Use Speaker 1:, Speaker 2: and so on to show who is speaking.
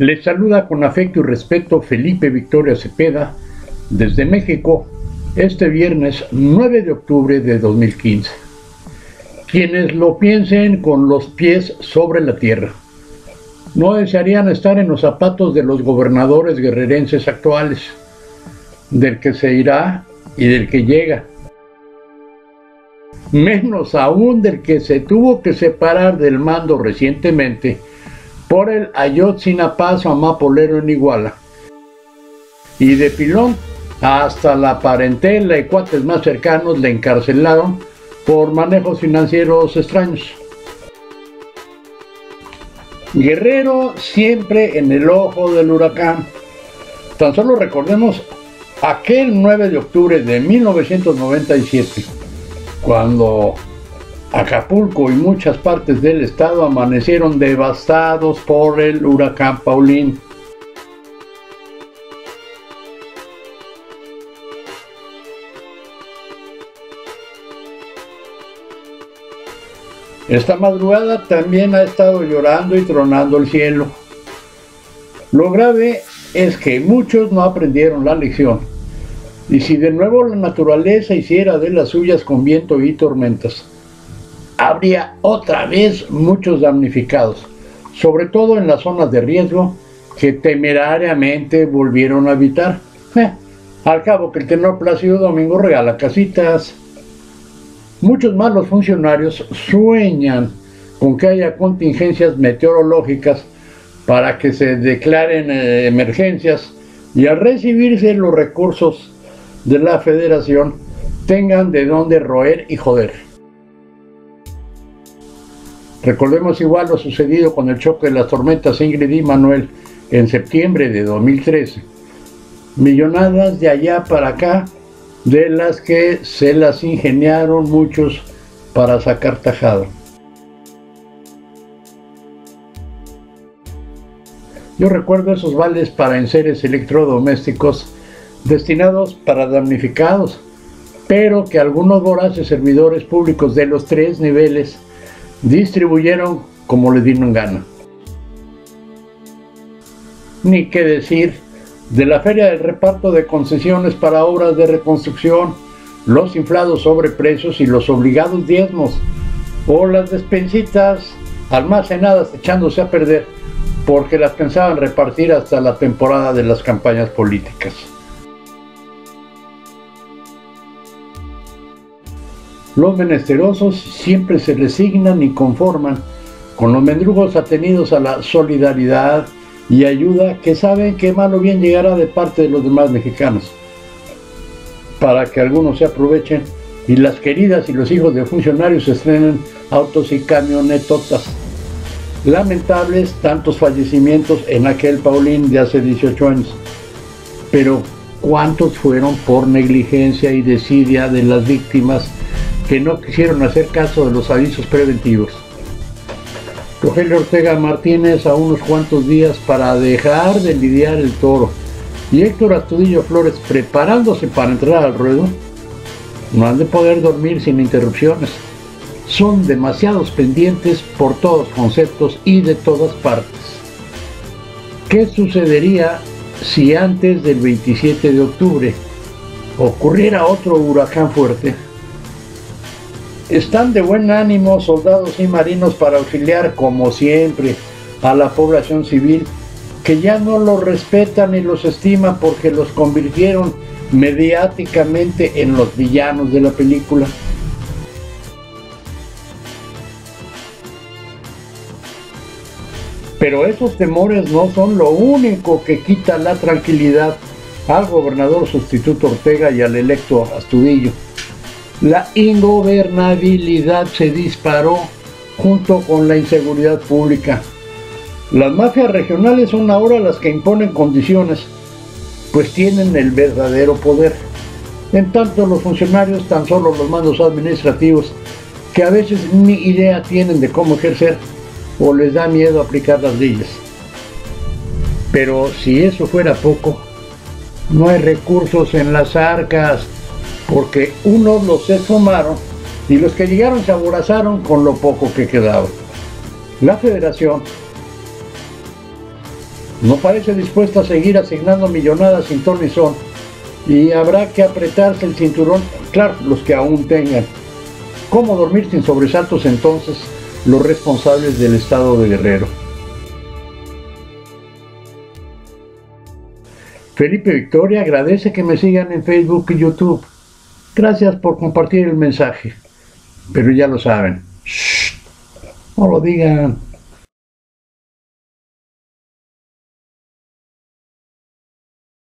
Speaker 1: Les saluda con afecto y respeto Felipe Victoria Cepeda desde México este viernes 9 de octubre de 2015. Quienes lo piensen con los pies sobre la tierra no desearían estar en los zapatos de los gobernadores guerrerenses actuales, del que se irá y del que llega. Menos aún del que se tuvo que separar del mando recientemente por el Ayotzinapa Amapolero en Iguala. Y de pilón hasta la parentela y cuates más cercanos le encarcelaron por manejos financieros extraños. Guerrero siempre en el ojo del huracán. Tan solo recordemos aquel 9 de octubre de 1997, cuando Acapulco y muchas partes del estado amanecieron devastados por el huracán Paulín. Esta madrugada también ha estado llorando y tronando el cielo. Lo grave es que muchos no aprendieron la lección. Y si de nuevo la naturaleza hiciera de las suyas con viento y tormentas, habría otra vez muchos damnificados, sobre todo en las zonas de riesgo que temerariamente volvieron a habitar. Eh, al cabo que el tenor Plácido Domingo regala casitas. Muchos malos funcionarios sueñan con que haya contingencias meteorológicas para que se declaren eh, emergencias y al recibirse los recursos de la federación tengan de dónde roer y joder. Recordemos igual lo sucedido con el choque de las tormentas Ingrid y Manuel en septiembre de 2013. Millonadas de allá para acá, de las que se las ingeniaron muchos para sacar tajado. Yo recuerdo esos vales para enseres electrodomésticos destinados para damnificados, pero que algunos voraces servidores públicos de los tres niveles distribuyeron como le dieron gana. Ni qué decir de la feria del reparto de concesiones para obras de reconstrucción, los inflados sobreprecios y los obligados diezmos, o las despensitas almacenadas echándose a perder porque las pensaban repartir hasta la temporada de las campañas políticas. Los menesterosos siempre se resignan y conforman con los mendrugos atenidos a la solidaridad y ayuda que saben que mal o bien llegará de parte de los demás mexicanos, para que algunos se aprovechen y las queridas y los hijos de funcionarios estrenen autos y camionetotas. Lamentables tantos fallecimientos en aquel Paulín de hace 18 años, pero ¿cuántos fueron por negligencia y desidia de las víctimas que no quisieron hacer caso de los avisos preventivos. Rogelio Ortega Martínez a unos cuantos días para dejar de lidiar el toro y Héctor Astudillo Flores preparándose para entrar al ruedo, no han de poder dormir sin interrupciones. Son demasiados pendientes por todos conceptos y de todas partes. ¿Qué sucedería si antes del 27 de octubre ocurriera otro huracán fuerte? Están de buen ánimo soldados y marinos para auxiliar, como siempre, a la población civil, que ya no los respetan ni los estima porque los convirtieron mediáticamente en los villanos de la película. Pero esos temores no son lo único que quita la tranquilidad al gobernador sustituto Ortega y al electo Astudillo la ingobernabilidad se disparó junto con la inseguridad pública. Las mafias regionales son ahora las que imponen condiciones, pues tienen el verdadero poder. En tanto los funcionarios, tan solo los mandos administrativos, que a veces ni idea tienen de cómo ejercer o les da miedo aplicar las leyes. Pero si eso fuera poco, no hay recursos en las arcas porque unos los esfumaron y los que llegaron se aborazaron con lo poco que quedaba. La federación no parece dispuesta a seguir asignando millonadas sin ton ni son. Y habrá que apretarse el cinturón, claro, los que aún tengan. ¿Cómo dormir sin sobresaltos entonces los responsables del estado de Guerrero? Felipe Victoria agradece que me sigan en Facebook y YouTube. Gracias por compartir el mensaje. Pero ya lo saben. no lo digan.